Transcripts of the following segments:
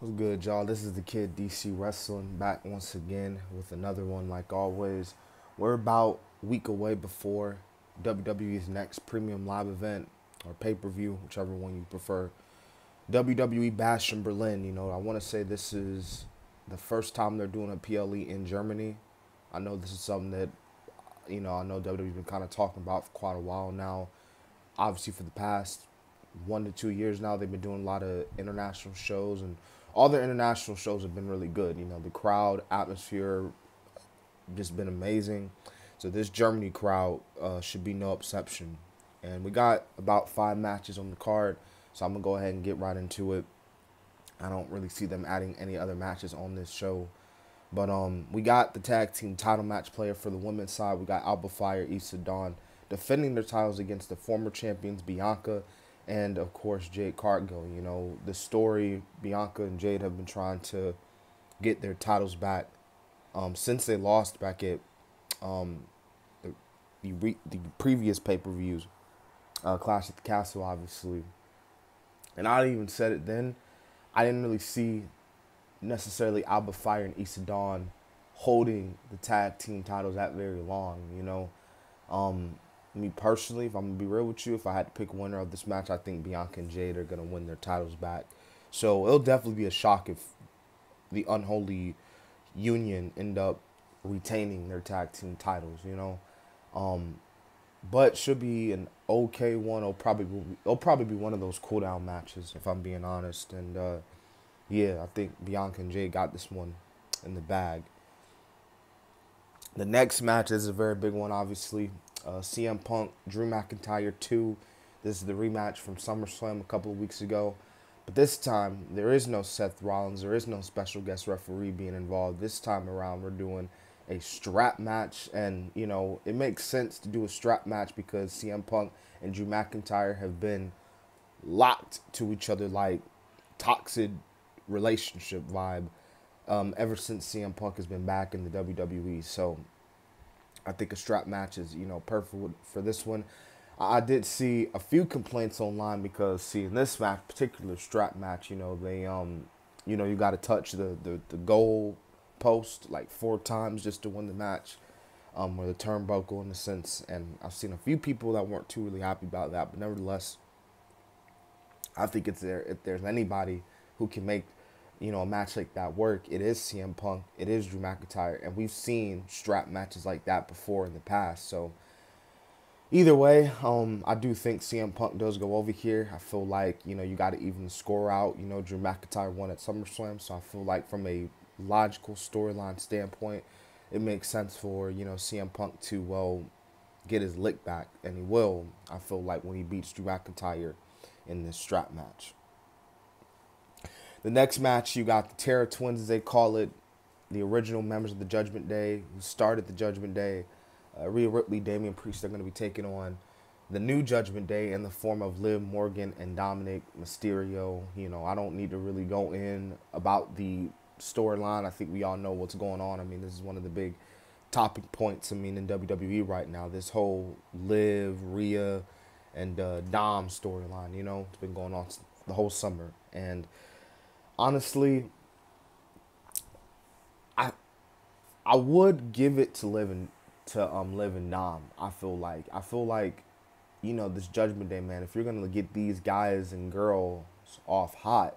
What's good, y'all? This is the kid DC Wrestling back once again with another one. Like always, we're about a week away before WWE's next premium live event or pay per view, whichever one you prefer. WWE Bash in Berlin. You know, I want to say this is the first time they're doing a PLE in Germany. I know this is something that, you know, I know WWE's been kind of talking about for quite a while now. Obviously, for the past one to two years now, they've been doing a lot of international shows and all their international shows have been really good. You know, the crowd atmosphere just been amazing. So this Germany crowd uh, should be no exception. And we got about five matches on the card, so I'm gonna go ahead and get right into it. I don't really see them adding any other matches on this show. But um, we got the tag team title match player for the women's side. We got Alba Fyre, Isla Dawn defending their titles against the former champions Bianca and of course Jade Cargill. You know the story Bianca and Jade have been trying to get their titles back um, since they lost back at um, the the, re- the previous pay per views, uh, Clash at the Castle, obviously. And I even said it then. I didn't really see necessarily Alba Fyre and Isla Dawn holding the tag team titles that very long. You know, um, me personally, if I'm gonna be real with you, if I had to pick winner of this match, I think Bianca and Jade are gonna win their titles back. So it'll definitely be a shock if the unholy union end up retaining their tag team titles. You know, um, but should be an okay one. It'll probably be, it'll probably be one of those cool down matches if I'm being honest. And uh, yeah, I think Bianca and Jade got this one in the bag. The next match is a very big one, obviously. Uh, CM Punk, Drew McIntyre 2. This is the rematch from SummerSlam a couple of weeks ago. But this time, there is no Seth Rollins. There is no special guest referee being involved. This time around, we're doing a strap match. And, you know, it makes sense to do a strap match because CM Punk and Drew McIntyre have been locked to each other like toxic relationship vibe um, ever since CM Punk has been back in the WWE. So I think a strap match is, you know, perfect for this one. I did see a few complaints online because, see, in this match, particular strap match, you know, they, um, you know, you got to touch the, the, the goal post like four times just to win the match, um, or the turnbuckle in a sense. And I've seen a few people that weren't too really happy about that, but nevertheless, I think it's there. If there's anybody who can make you know, a match like that work, it is CM Punk, it is Drew McIntyre, and we've seen strap matches like that before in the past. So either way, um, I do think CM Punk does go over here. I feel like you know you got to even score out. You know, Drew McIntyre won at SummerSlam, so I feel like from a logical storyline standpoint, it makes sense for you know CM Punk to well get his lick back, and he will. I feel like when he beats Drew McIntyre in this strap match. The next match, you got the Terror Twins, as they call it, the original members of the Judgment Day who started the Judgment Day. Uh, Rhea Ripley, Damian Priest are going to be taking on the new Judgment Day in the form of Liv Morgan and Dominic Mysterio. You know, I don't need to really go in about the storyline. I think we all know what's going on. I mean, this is one of the big topic points. I mean, in WWE right now, this whole Liv, Rhea, and uh, Dom storyline. You know, it's been going on the whole summer, and honestly, I I would give it to living to um Liv and Dom. I feel like I feel like, you know, this Judgment Day man. If you're gonna get these guys and girls off hot,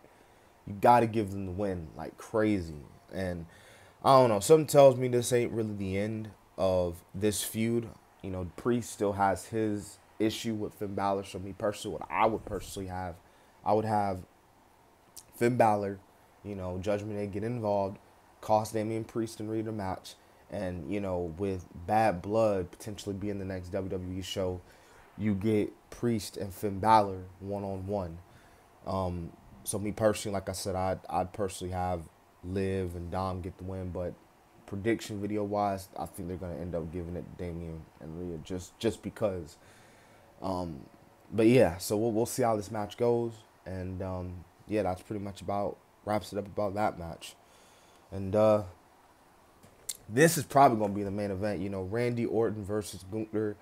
you got to give them the win like crazy. And I don't know. Something tells me this ain't really the end of this feud. You know, Priest still has his issue with Finn Balor. So me personally, what I would personally have, I would have Finn Balor, you know, Judgment Day get involved, cost Damian Priest and Rhea a match, and you know, with Bad Blood potentially being the next WWE show, you get Priest and Finn Balor one on one. Um, so me personally, like I said, I'd I'd personally have Liv and Dom get the win, but prediction video wise, I think they're gonna end up giving it Damian and Rhea just just because. Um, but yeah, so we'll we'll see how this match goes, and um, yeah, that's pretty much about wraps it up about that match. And uh, this is probably gonna be the main event. You know, Randy Orton versus Gunther.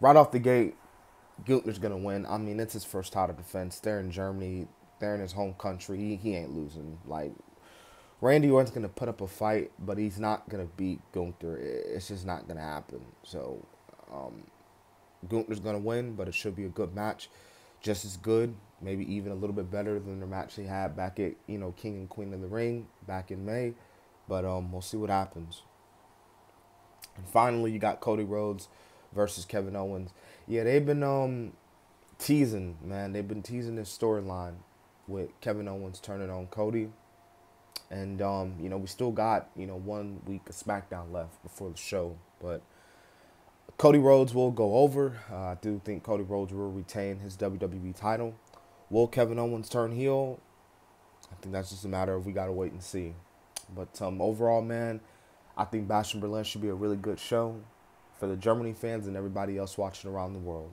Right off the gate, Gunther's gonna win. I mean, it's his first title defense. They're in Germany. They're in his home country. He he ain't losing. Like Randy Orton's gonna put up a fight, but he's not gonna beat Gunther. It's just not gonna happen. So um, Gunther's gonna win, but it should be a good match, just as good, maybe even a little bit better than the match they had back at you know King and Queen of the Ring back in May. But um, we'll see what happens. And finally, you got Cody Rhodes versus Kevin Owens. Yeah, they've been um teasing, man. They've been teasing this storyline with Kevin Owens turning on Cody. And um, you know, we still got, you know, one week of SmackDown left before the show, but Cody Rhodes will go over. Uh, I do think Cody Rhodes will retain his WWE title. Will Kevin Owens turn heel? I think that's just a matter of we gotta wait and see. But um, overall, man, I think Bash in Berlin should be a really good show for the Germany fans and everybody else watching around the world.